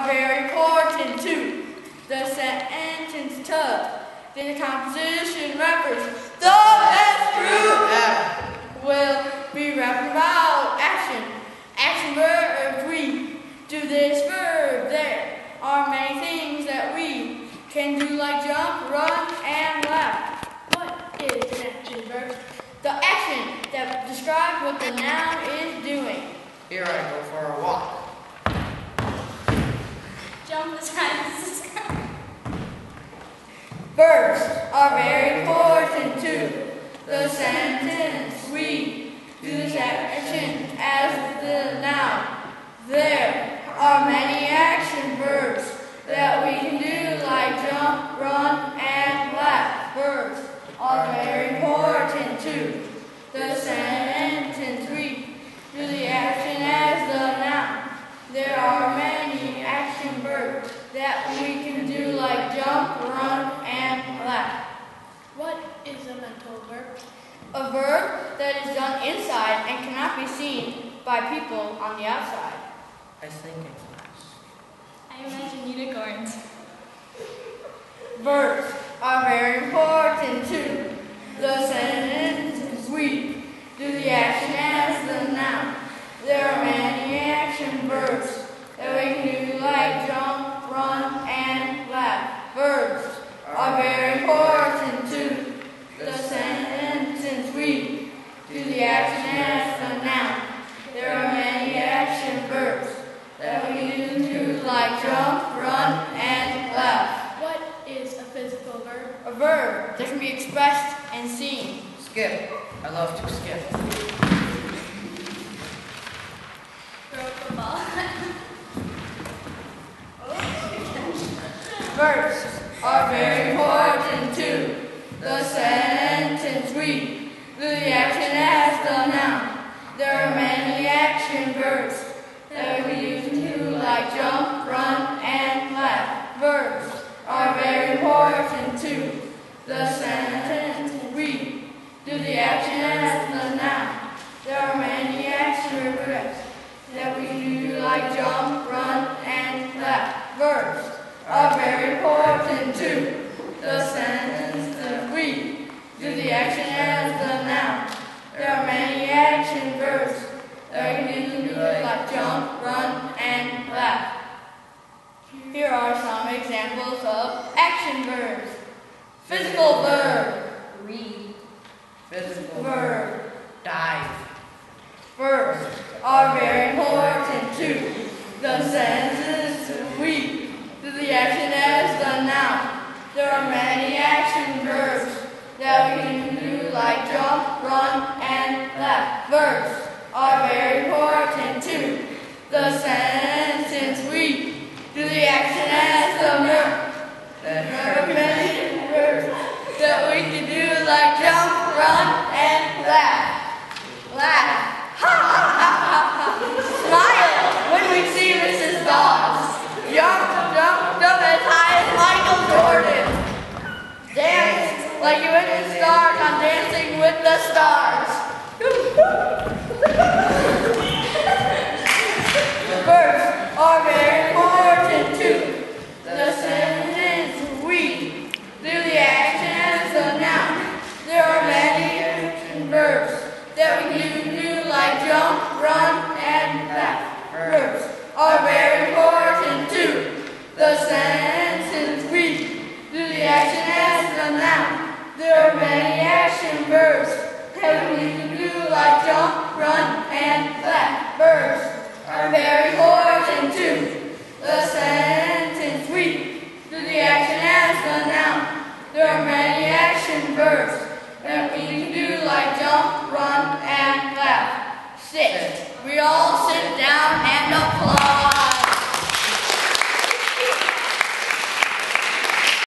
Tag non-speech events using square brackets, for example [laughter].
are very important too. The sentence tug, the composition reference, the best group will be rapping about action. Action verb we do this verb. There are many things that we can do like jump, run, and laugh. What is an action verb? The action that describes what the noun is doing. Here I go for a walk. [laughs] Verbs are very important to The sentence we do this action as the noun. There are many action verbs that we can do like jump, run, and laugh. Verbs are very important to The sentence we do the action as the noun. There are many action that we can do like jump, run, and laugh. What is a mental verb? A verb that is done inside and cannot be seen by people on the outside. I think in class. I imagine unicorns. Verbs are very important too. The sentence we do the action as the noun. There are many action verbs that we can like jump, run, and laugh. Verbs are very important too. The sentence we do the action as the noun. There are many action verbs that we can do like jump, run, and laugh. What is a physical verb? A verb that can be expressed and seen. Skip. I love to skip. Throw a football. [laughs] Verbs are very important too. The sentence we do the action as the noun. There are many action verbs that we use to like jump, run, and laugh. Verbs are very important too. The sentence we do the action as the noun. There jump, run, and laugh. Here are some examples of action verbs. Physical verb, Read. Physical verb. Dive. Verbs are very important too. The sentence we do the action as the noun. There are many action verbs that we can do like jump, run, and laugh. Verbs are very we can do like jump, run, and laugh. Verbs are very important too. The sentence we do the action as the noun. There are many action verbs we can do like jump, run, and laugh. Verbs are very important too. The sentence we do the action as the noun. There are many action verbs that we can do like jump, run, and left. Six. We all